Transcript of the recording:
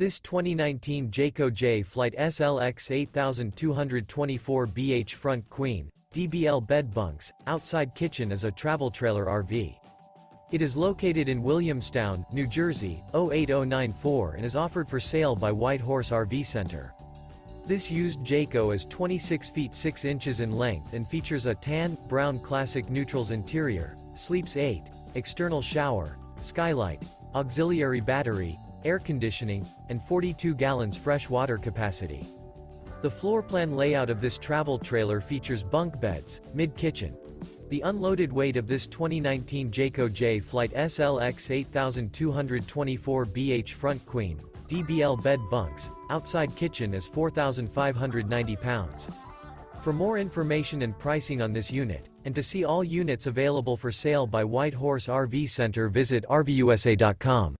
This 2019 Jayco Jay Flight SLX 8224BH Front Queen, DBL bed bunks, outside kitchen is a travel trailer RV. It is located in Williamstown, New Jersey, 08094 and is offered for sale by White Horse RV Center. This used Jayco is 26 feet 6 inches in length and features a tan, brown classic neutrals interior, sleeps 8, external shower, skylight, auxiliary battery, air conditioning, and 42 gallons fresh water capacity. The floor plan layout of this travel trailer features bunk beds, mid-kitchen. The unloaded weight of this 2019 Jayco Jay Flight SLX 8224BH Front Queen, DBL bed bunks, outside kitchen is 4,590 pounds. For more information and pricing on this unit, and to see all units available for sale by White Horse RV Center visit RVUSA.com.